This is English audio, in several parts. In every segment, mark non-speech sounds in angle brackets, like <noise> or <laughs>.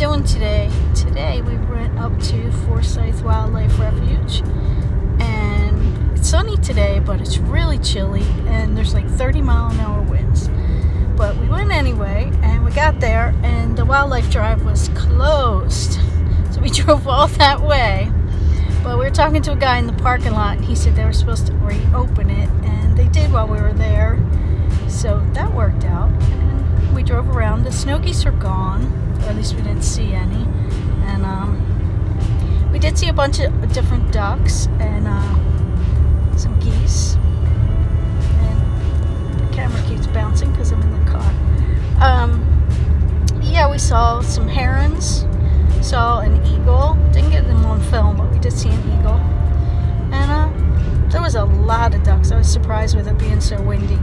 doing today? Today we went up to Forsythe Wildlife Refuge and it's sunny today but it's really chilly and there's like 30 mile an hour winds. But we went anyway and we got there and the wildlife drive was closed. So we <laughs> drove all that way. But we were talking to a guy in the parking lot and he said they were supposed to reopen it and they did while we were there. So that worked out. We drove around. The snow geese are gone at least we didn't see any. And um, we did see a bunch of different ducks and uh, some geese. And the camera keeps bouncing because I'm in the car. Um, yeah, we saw some herons, saw an eagle. Didn't get them on film, but we did see an eagle. And uh, there was a lot of ducks. I was surprised with it being so windy.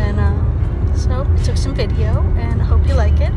And uh, so I took some video, and I hope you like it